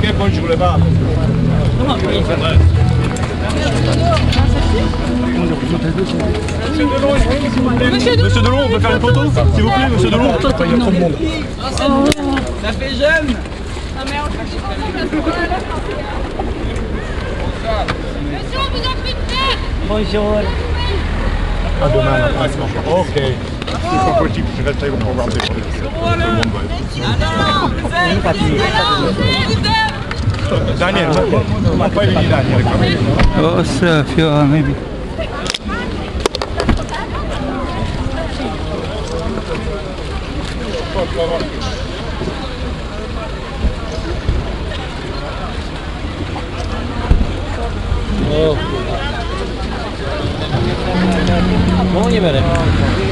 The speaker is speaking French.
che poi ci voleva Monsieur Delon, on peut faire une photo S'il vous plaît, monsieur Delon. Il y a trop de monde. Ça fait jeune. Monsieur, on vous en prie de faire Bonjour. À demain. Ok. C'est pas politique, je reste avec mon programme. Tout le monde va être. Daniel, what's oh, a few maybe? Oh. Wait a minute.